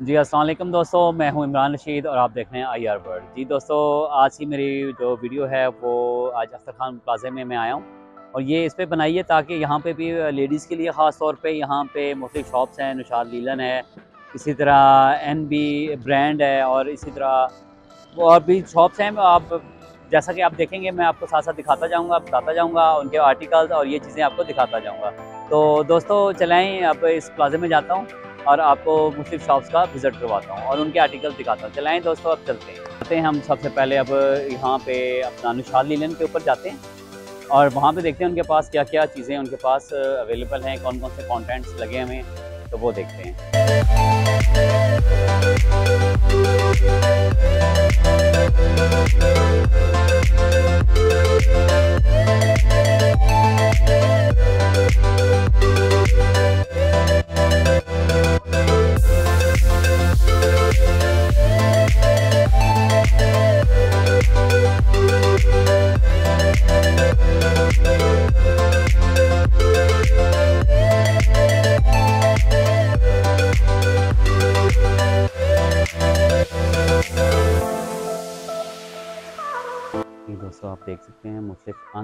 जी असलम दोस्तों, मैं हूँ इमरान रशीद और आप देख रहे हैं आई आर वर्ल्ड। जी दोस्तों, आज की मेरी जो वीडियो है, वो आज अख्तर खान प्लाजे में मैं आया हूँ। और ये इस पर बनाई है ताकि यहाँ पे भी लेडीज़ के लिए ख़ास तौर पे यहाँ पे मुख्तु शॉप्स हैं, निशाद लीलन है, इसी तरह एन बी ब्रांड है और इसी तरह और भी शॉप्स हैं। आप, जैसा कि आप देखेंगे, मैं आपको साथ साथ दिखाता जाऊँगा, बताता जाऊँगा, उनके आर्टिकल्स और ये चीज़ें आपको दिखाता जाऊँगा। तो दोस्तों चलाएँ अब इस प्लाजे में जाता हूँ। और आपको मुख्तु शॉप्स का विज़िट करवाता हूँ और उनके आर्टिकल दिखाता हूँ। चलाएँ दोस्तों, अब चलते हैं। आते हैं हम सबसे पहले अब यहाँ पे अपना निशाद लीलन के ऊपर जाते हैं और वहाँ पे देखते हैं उनके पास क्या क्या चीज़ें उनके पास अवेलेबल हैं कौन कौन से कॉन्टेंट्स लगे हमें तो वो देखते हैं।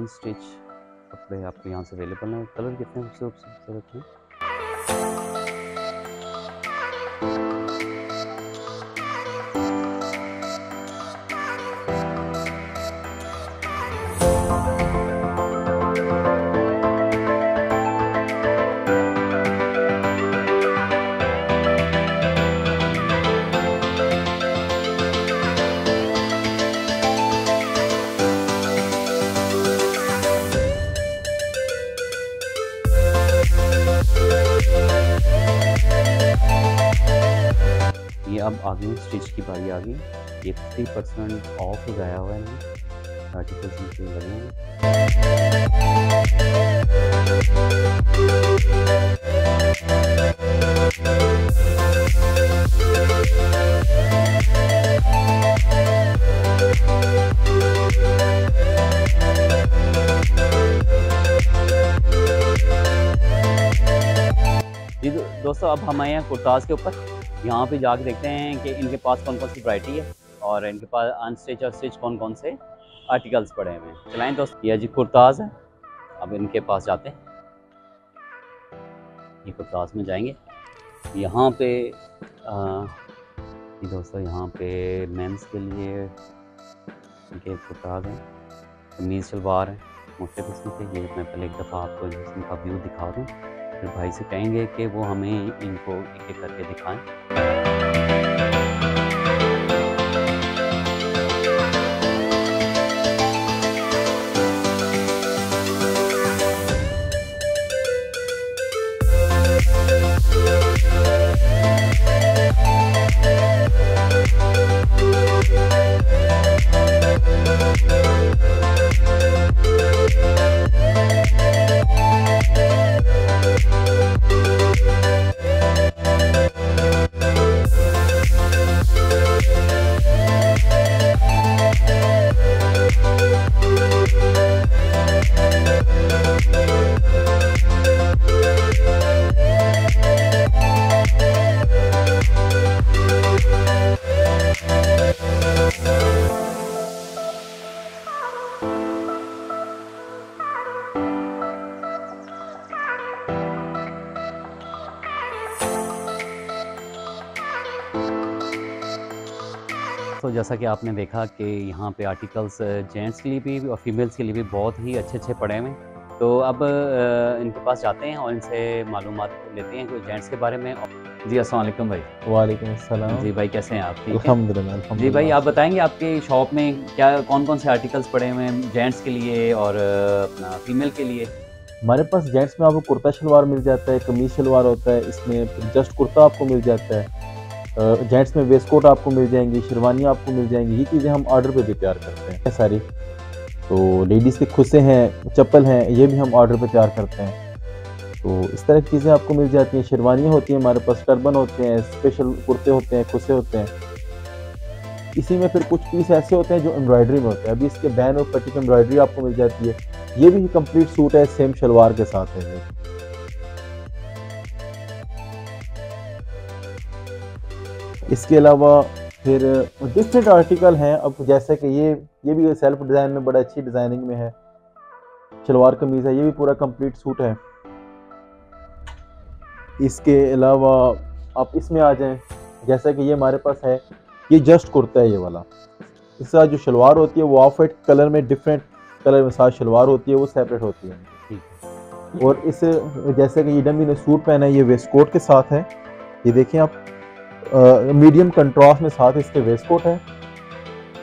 मुख्तलिफ़ अनस्टिच कपड़े आपको यहाँ से अवेलेबल हैं। कलर कितने खूबसूरत हैं। ये स्टिच की बारी आ गई। ये फिफ्टी परसेंट ऑफ़ गया हुआ है। थर्टी परसेंट के लगे हैं। दोस्तों, अब हम आए हैं कुर्ताज़ के ऊपर। यहाँ पे जाके देखते हैं कि इनके पास कौन कौन सी वरायटी है और इनके पास अनस्टिच और स्टिच कौन कौन से आर्टिकल्स पड़े हुए हैं। चलाएँ दोस्त ये जी कुर्ताज़ है। अब इनके पास जाते हैं। ये कुर्ताज़ में जाएँगे। यहाँ पे आ, दोस्तों यहाँ पे मेंस के लिए इनके कुर्ताज़ हैं। कमीज़ शलवार है। मुख्तु किस्म के ये मैं पहले एक दफ़ा आपको इनका व्यू दिखा दूँ। फिर भाई से कहेंगे कि वो हमें इनको एक एक करके दिखाएँ। जैसा कि आपने देखा कि यहाँ पे आर्टिकल्स जेंट्स के लिए भी और फीमेल्स के लिए भी बहुत ही अच्छे अच्छे पड़े हुए हैं। तो अब इनके पास जाते हैं और इनसे मालूम लेते हैं जेंट्स के बारे में। जी अस्सलाम वालेकुम भाई। वालेकुम अस्सलाम। जी भाई कैसे हैं आप? अल्हम्दुलिल्लाह जी भाई आप बताएँगे आपके शॉप में क्या कौन कौन से आर्टिकल्स पड़े हुए हैं जेंट्स के लिए और अपना फीमेल के लिए? हमारे पास जेंट्स में आपको कुर्ता शलवार मिल जाता है कमीज शलवार होता है इसमें जस्ट कुर्ता आपको मिल जाता है। जेंट्स में वेस्टकोट आपको मिल जाएँगी, शेरवानियाँ आपको मिल जाएँगी, ये चीज़ें हम ऑर्डर पे भी तैयार करते हैं। सारी। तो लेडीज़ के खुसे हैं, चप्पल हैं, ये भी हम ऑर्डर पे तैयार करते हैं। तो इस तरह की चीज़ें आपको मिल जाती हैं। शेरवानियाँ होती हैं, हमारे पास टर्बन होते हैं स्पेशल कुर्ते होते हैं खुसे होते हैं। इसी में फिर कुछ पीस ऐसे होते हैं जो एम्ब्रॉयडरी में होते हैं। अभी इसके बैन और पट्टी की एम्ब्रॉयडरी आपको मिल जाती है। ये भी कंप्लीट सूट है सेम शलवार के साथ है। इसके अलावा फिर डिफरेंट आर्टिकल हैं। अब जैसे कि ये ये भी सेल्फ डिज़ाइन में बड़ा अच्छी डिज़ाइनिंग में है। शलवार कमीज़ है ये भी पूरा कंप्लीट सूट है। इसके अलावा आप इसमें आ जाएँ। जैसा कि ये हमारे पास है ये जस्ट कुर्ता है ये वाला। इसके साथ जो शलवार होती है वो ऑफ़ वाइट कलर में डिफरेंट कलर में साथ शलवार होती है वो सेपरेट होती है। और इस जैसे कि ये डमी ने सूट पहना है ये वेस्ट कोट के साथ है। ये देखें आप मीडियम कंट्रास्ट में साथ इसके वेस्ट कोट है।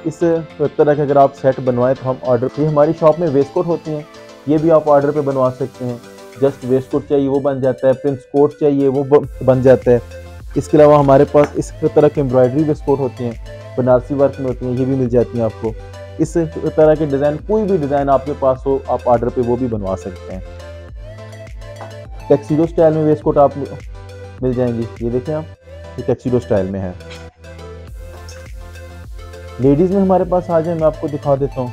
इस तरह के अगर आप सेट बनवाएँ तो हम ऑर्डर ये हमारी शॉप में वेस्ट कोट होती हैं। ये भी आप ऑर्डर पे बनवा सकते हैं। जस्ट वेस्ट कोट चाहिए, वो बन जाता है। प्रिंस कोट चाहिए, वो बन जाता है। इसके अलावा हमारे पास इस तरह की एम्ब्रॉयडरी वेस्ट कोट होती हैं। बनारसी वर्क में होती हैं, ये भी मिल जाती हैं आपको। इस तरह के डिज़ाइन कोई भी डिज़ाइन आपके पास हो, आप ऑर्डर पे वो भी बनवा सकते हैं। टेक्सीडो स्टाइल में वेस्ट कोट आप मिल जाएँगी। ये देखें आप। ये टेक्सीडो स्टाइल में है। लेडीज़ में हमारे पास आ जाए मैं आपको दिखा देता हूँ।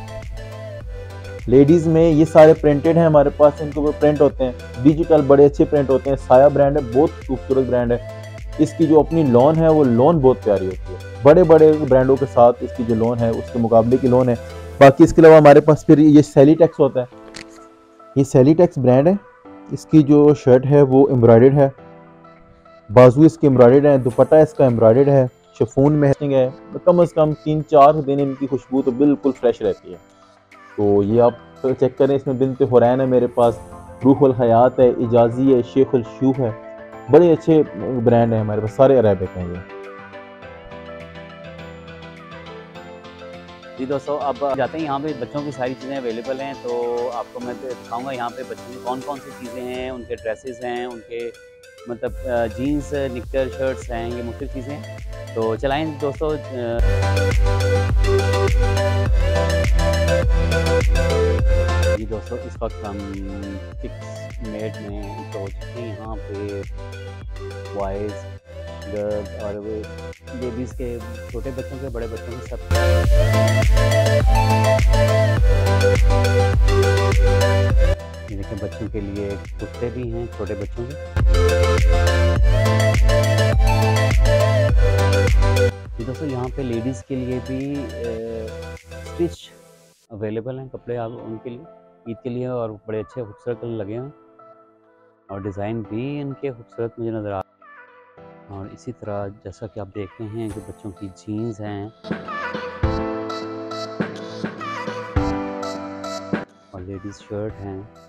लेडीज़ में ये सारे प्रिंटेड हैं, हमारे पास इनके ऊपर प्रिंट होते हैं। डिजिटल बड़े अच्छे प्रिंट होते हैं। साया ब्रांड है, बहुत खूबसूरत ब्रांड है। इसकी जो अपनी लोन है, वो लोन बहुत प्यारी होती है। बड़े बड़े ब्रांडों के साथ इसकी जो लोन है, उसके मुकाबले की लोन है। बाकी इसके अलावा हमारे पास फिर ये सैली टैक्स होता है। ये सैली टैक्स ब्रांड है। इसकी जो शर्ट है, वो एम्ब्रॉयड है। बाजू इसके एम्ब्रॉयड है, दुपट्टा इसका एम्ब्रॉयड है, शफून में है कम अज़ कम तीन चार दिन इनकी खुशबू तो बिल्कुल फ्रेश रहती है। तो ये आप चेक करें, इसमें बिनते हुरैन है मेरे पास रूह हयात है, इजाजी है शेख शू है। बड़े अच्छे ब्रांड हैं हमारे पास, सारे अरेबिक हैं ये। जी दोस्तों, अब जाते हैं यहाँ पे, बच्चों की सारी चीज़ें अवेलेबल हैं तो आपको मैं दिखाऊँगा यहाँ पे बच्चों की कौन कौन सी चीज़ें हैं, उनके ड्रेसेस हैं, उनके मतलब जीन्स निक्कर शर्ट्स हैं, ये मुख्य चीज़ें। तो चलाएँ दोस्तों जी दोस्तों, इस वक्त हम सिक्स मिनट में हैं। यहाँ पे बॉयज़ गर्ल्स और बेबीज़ के छोटे बच्चों के, बड़े बच्चों के सब। देखिए बच्चों के लिए कुत्ते भी हैं, छोटे बच्चों के। दोस्तों, यहाँ पे लेडीज़ के लिए भी स्टिच अवेलेबल हैं कपड़े आप उनके लिए, ईद के लिए और बड़े अच्छे खूबसूरत कलर लगे हैं। और डिज़ाइन भी इनके खूबसूरत मुझे नज़र आ और इसी तरह जैसा कि आप देखते हैं कि बच्चों की जीन्स हैं। और लेडीज़ शर्ट हैं।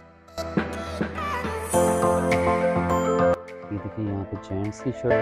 ये देखिए यहाँ पे जेंट्स की शर्ट।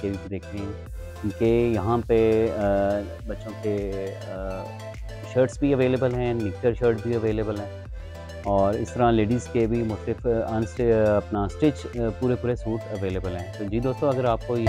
के भी हैं। इनके यहाँ पे बच्चों के शर्ट्स भी अवेलेबल हैं निकर शर्ट भी अवेलेबल हैं। और इस तरह लेडीज़ के भी मुख्तफ अपना स्टिच पूरे पूरे सूट अवेलेबल हैं। तो जी दोस्तों, अगर आपको ये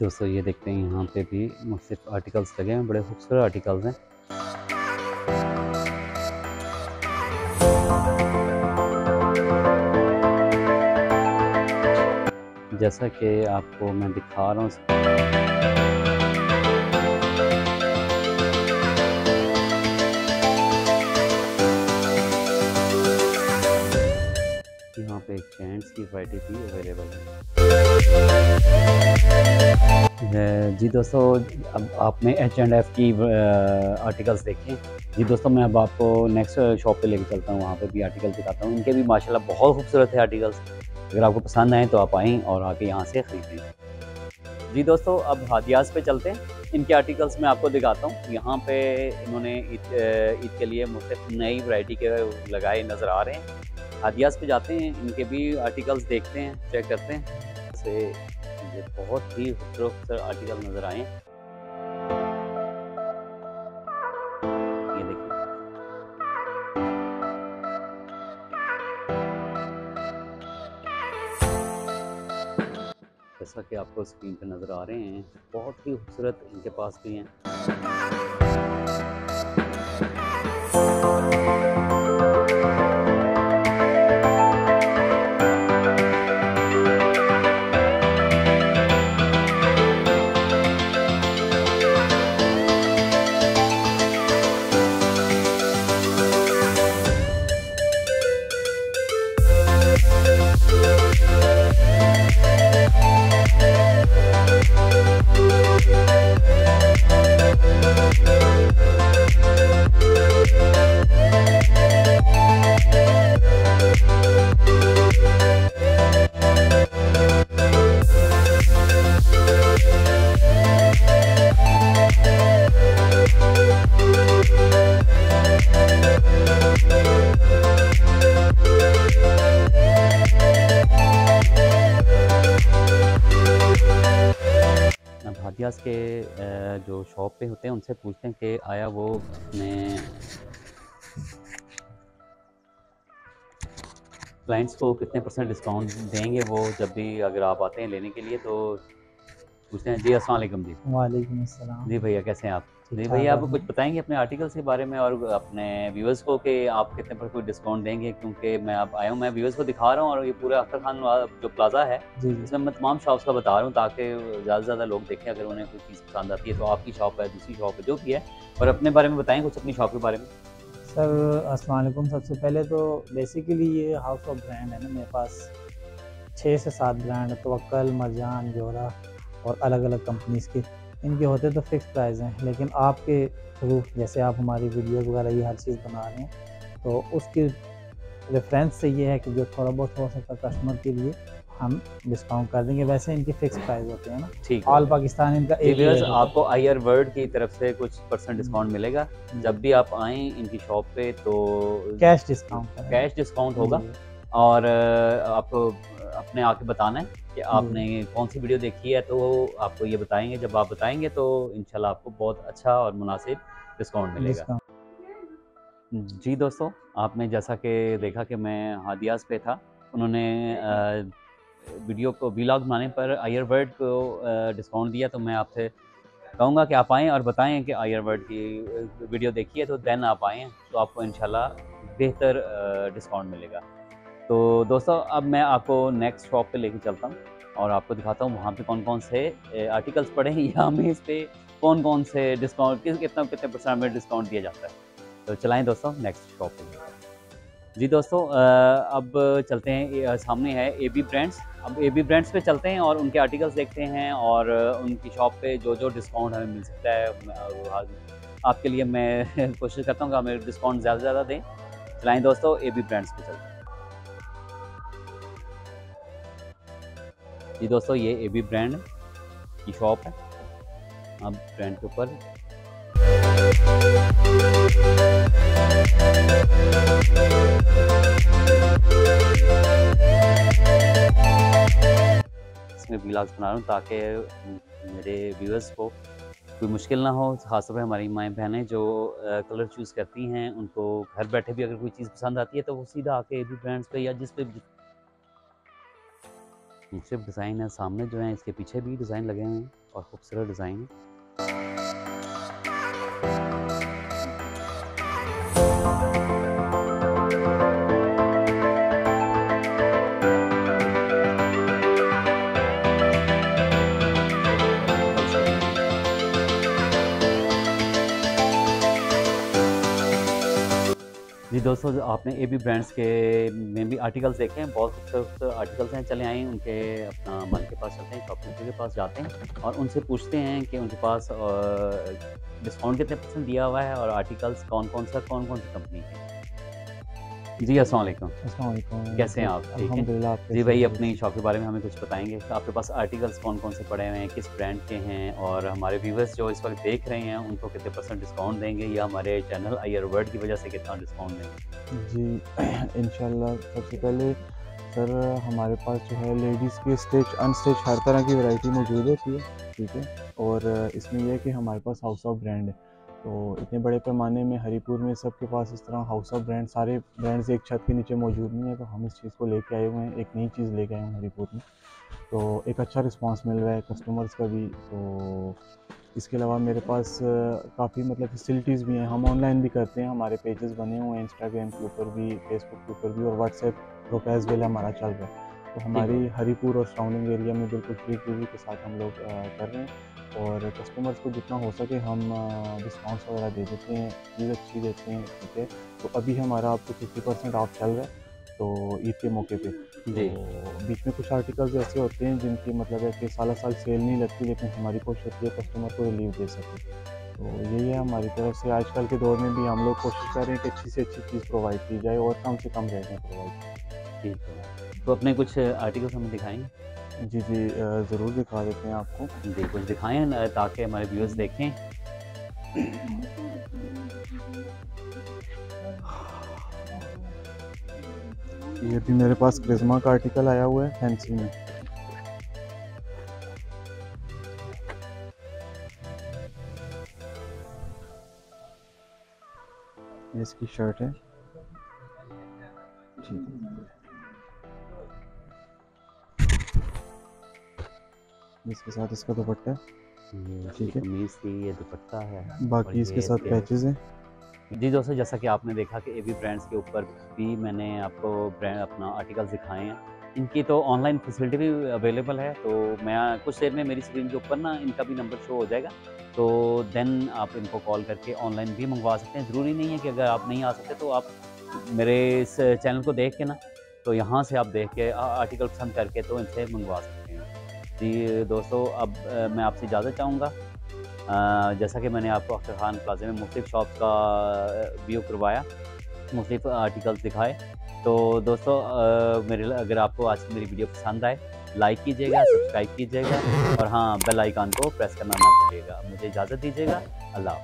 दोस्तों, ये देखते हैं यहाँ पे भी मुख्तफ आर्टिकल्स लगे हैं, बड़े खूबसूरत आर्टिकल्स हैं। जैसा कि आपको मैं दिखा रहा हूँ, यहाँ पे जेंट्स की वराइटी भी अवेलेबल है। जी दोस्तों, अब आपने एच एंड एफ़ की आर्टिकल्स देखें। जी दोस्तों, मैं अब आपको नेक्स्ट शॉप पे लेके चलता हूँ, वहाँ पे भी आर्टिकल्स दिखाता हूँ। इनके भी माशाल्लाह बहुत खूबसूरत है आर्टिकल्स अगर आपको पसंद आए तो आप आएँ और आके यहाँ से ख़रीदें। जी दोस्तों, अब हादियाज पे चलते हैं। इनके आर्टिकल्स मैं आपको दिखाता हूँ। यहाँ पे इन्होंने ईद के लिए मुख्त नई वैरायटी के लगाए नज़र आ रहे हैं। हादियाज पे जाते हैं, इनके भी आर्टिकल्स देखते हैं चेक करते हैं। जैसे मुझे बहुत ही खूबसूरत आर्टिकल नज़र आए। जैसा कि आपको स्क्रीन पर नज़र आ रहे हैं, बहुत ही खूबसूरत इनके पास भी हैं। उनसे पूछते हैं कि आया वो अपने क्लाइंट्स को कितने परसेंट डिस्काउंट देंगे वो जब भी अगर आप आते हैं लेने के लिए तो पूछते हैं जी असल वालेकुम जी। वालेकुम अस्सलाम। जी भैया कैसे हैं आप? जी भैया आप कुछ बताएँगे अपने आर्टिकल्स के बारे में और अपने व्यूअर्स को कि आप कितने पर कोई डिस्काउंट देंगे? क्योंकि मैं आप आया हूँ मैं व्यूअर्स को दिखा रहा हूँ और ये पूरा अख्तर खान जो प्लाजा है इसमें मैं तमाम शॉप्स का बता रहा हूँ ताकि ज़्यादा से ज़्यादा लोग देखें अगर उन्हें कोई चीज़ पसंद आती है तो आपकी शॉप है दूसरी शॉप है जो भी है। और अपने बारे में बताएँ कुछ अपनी शॉप के बारे में। सर वालेकुम। सबसे पहले तो बेसिकली ये हाउस ऑफ़ ब्रांड है ना मेरे पास। छः से सात ब्रांड तवक्कल मरजान जोरा और अलग अलग कंपनीज़ के। इनके होते तो फिक्स प्राइस हैं लेकिन आपके थ्रू जैसे आप हमारी वीडियोस वगैरह ये हर चीज़ बना रहे हैं तो उसके रेफरेंस से ये है कि जो थोड़ा बहुत हो सकता है कस्टमर के लिए हम डिस्काउंट कर देंगे। वैसे इनके फिक्स प्राइस होते हैं ना। ठीक ऑल पाकिस्तान इनका एक आपको आयर वर्ड की तरफ़ से कुछ परसेंट डिस्काउंट मिलेगा। जब भी आप आएँ इनकी शॉप पे तो कैश डिस्काउंट कैश डिस्काउंट होगा। और आपको अपने आके बताना है कि आपने कौन सी वीडियो देखी है तो आपको ये बताएँगे जब आप बताएँगे तो इनशाला आपको बहुत अच्छा और मुनासिब डिस्काउंट मिलेगा। जी दोस्तों आपने जैसा कि देखा कि मैं हादियास पे था उन्होंने वीडियो को वीलॉग बनाने पर आयर वर्ड को डिस्काउंट दिया तो मैं आपसे कहूँगा कि आप आएँ और बताएँ कि आयर वर्ड की वीडियो देखी है तो देन आप आएँ तो आपको इंशाल्लाह बेहतर डिस्काउंट मिलेगा। तो दोस्तों, अब मैं आपको नेक्स्ट शॉप पे लेके चलता हूँ और आपको दिखाता हूँ वहाँ पे कौन कौन से आर्टिकल्स पड़े हैं, या हमें इस पर कौन कौन से डिस्काउंट किस, कितना, कितने परसेंट में डिस्काउंट दिया जाता है। तो चलाएँ दोस्तों नेक्स्ट शॉप पे जी दोस्तों अब चलते हैं सामने है ए बी ब्रांड्स अब ए बी ब्रांड्स पे चलते हैं और उनके आर्टिकल्स देखते हैं और उनकी शॉप पे जो जो डिस्काउंट हमें मिल सकता है आपके लिए मैं कोशिश करता हूँ कि हमें डिस्काउंट ज़्यादा से ज़्यादा दें। चलाएँ दोस्तों ए बी ब्रांड्स पे चलते हैं। जी दोस्तों, ये ए बी ब्रांड की शॉप है। अब ब्रांड के ऊपर। इसमें व्लॉग्स बना रहा हूँ ताकि मेरे व्यूअर्स को कोई मुश्किल ना हो। खासतौर पर हमारी माएँ बहनें जो कलर चूज़ करती हैं, उनको घर बैठे भी अगर कोई चीज़ पसंद आती है तो वो सीधा आके ए बी ब्रांड्स पे या जिस पे मुख्तलिफ़ डिज़ाइन है, सामने जो है, इसके पीछे भी डिज़ाइन लगे हुए हैं और खूबसूरत डिज़ाइन है। दोस्तों, आपने ए बी ब्रांड्स के में भी आर्टिकल्स देखे हैं, बहुत खूबसूरत आर्टिकल्स हैं, चले आए, उनके अपना मन के पास चलते हैं शॉपकीपर के पास जाते हैं और उनसे पूछते हैं कि उनके पास डिस्काउंट कितने परसेंट दिया हुआ है और आर्टिकल्स कौन कौन सा कौन कौन सी कंपनी के जी अस्सलाम वालेकुम। अस्सलाम वालेकुम। कैसे हैं आप? ठीक हैं? अल्हम्दुलिल्लाह जी भाई अपनी शॉप के बारे में हमें कुछ बताएँगे। आपके पास आर्टिकल्स कौन कौन से पड़े हुए हैं किस ब्रांड के हैं? और हमारे व्यूवर्स जो इस वक्त देख रहे हैं उनको कितने परसेंट डिस्काउंट देंगे? या हमारे चैनल आयर वर्ड की वजह से कितना डिस्काउंट देंगे? जी इंशाल्लाह सबसे पहले सर हमारे पास जो है लेडीज़ के स्टिच अनस्टिच हर तरह की वैरायटी मौजूद होती है ठीक है? और इसमें यह है कि हमारे पास हाउस ऑफ़ ब्रांड है। तो इतने बड़े पैमाने में हरीपुर में सबके पास इस तरह हाउस ऑफ़ ब्रांड सारे ब्रांड्स एक छत के नीचे मौजूद नहीं है तो हम इस चीज़ को लेके आए हुए हैं, एक नई चीज़ लेके आए हैं हरीपुर में। तो एक अच्छा रिस्पांस मिल रहा है कस्टमर्स का भी तो इसके अलावा मेरे पास काफ़ी मतलब फैसिलिटीज़ भी हैं। हम ऑनलाइन भी करते हैं, हमारे पेजेस बने हुए हैं इंस्टाग्राम के ऊपर भी फेसबुक के ऊपर भी और व्हाट्सएप प्रोपैस बिल हमारा चल रहा है। तो हमारी हरीपुर और सराउंडिंग एरिया में बिल्कुल फ्री टीवी के साथ हम लोग कर रहे हैं और कस्टमर्स को जितना हो सके हम डिस्काउंट्स वगैरह दे देते हैं चीज़ अच्छी देते हैं ठीक है। तो अभी हमारा आपको फिफ्टी परसेंट ऑफ़ चल रहा है तो ईद के मौके पे। जी। तो बीच में कुछ आर्टिकल्स ऐसे होते हैं जिनकी मतलब है कि साल साल सेल नहीं लगती लेकिन हमारी कोशिश होती है कस्टमर को रिलीव दे सके। तो यही है हमारी तरफ़ से। आजकल के दौर में भी हम लोग कोशिश कर रहे हैं कि अच्छी से अच्छी चीज़ प्रोवाइड की जाए और कम से कम रेट में प्रोवाइड ठीक है। तो अपने कुछ आर्टिकल्स हमें दिखाएँगे जी जी ज़रूर दिखा देते हैं आपको। जी कुछ दिखाएँ ताकि हमारे व्यूअर्स देखें। ये भी मेरे पास क्रिज्मा का आर्टिकल आया हुआ है फैंसी में। ये इसकी शर्ट है। इसके साथ इसका दुपट्टा ठीक है। कमीज की ये दुपट्टा है। बाकी इसके साथ पैचेस हैं। जी दोस्तों जैसा कि आपने देखा कि ए बी ब्रांड्स के ऊपर भी मैंने आपको ब्रांड अपना आर्टिकल्स दिखाए हैं। इनकी तो ऑनलाइन फैसिलिटी भी अवेलेबल है तो मैं कुछ देर में मेरी स्क्रीन के ऊपर ना इनका भी नंबर शो हो जाएगा। तो देन आप इनको कॉल करके ऑनलाइन भी मंगवा सकते हैं। ज़रूरी नहीं है कि अगर आप नहीं आ सकते तो आप मेरे इस चैनल को देख के ना तो यहाँ से आप देख के आर्टिकल पसंद करके तो इनसे मंगवा सकते हैं। जी, दोस्तों, अब मैं आपसे इजाज़त चाहूँगा। जैसा कि मैंने आपको अख्तर खान प्लाजे में मुख्तु शॉप का व्यू करवाया मुख्तु आर्टिकल्स दिखाए। तो दोस्तों मेरे अगर आपको आज की मेरी वीडियो पसंद आए, लाइक कीजिएगा, सब्सक्राइब कीजिएगा और हाँ बेल आइकन को प्रेस करना ना भूलिएगा। मुझे इजाज़त दीजिएगा। अल्लाह